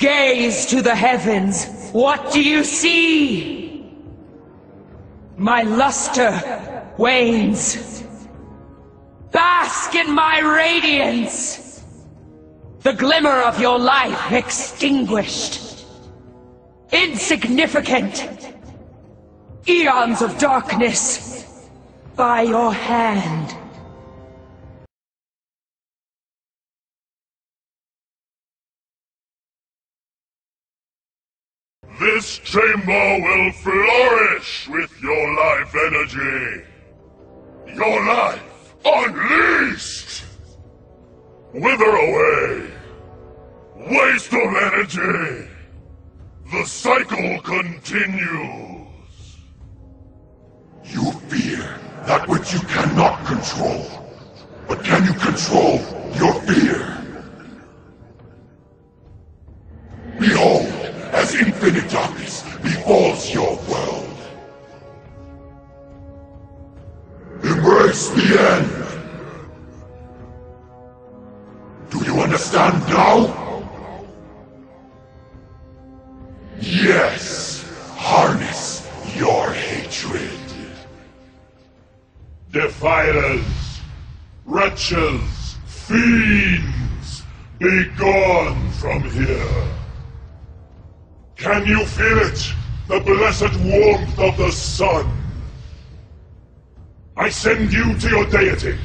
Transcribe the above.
Gaze to the heavens. What do you see? My luster wanes. Bask in my radiance. The glimmer of your life extinguished. Insignificant. Eons of darkness. By your hand. This chamber will flourish with your life energy. Your life unleashed! Wither away! Waste of energy! The cycle continues! You fear that which you cannot control. But can you control your fear? Behold, darkness befalls your world. Embrace the end. Do you understand now? Yes. Harness your hatred. Defilers, wretches, fiends, be gone from here. Can you feel it? The blessed warmth of the sun. I send you to your deity.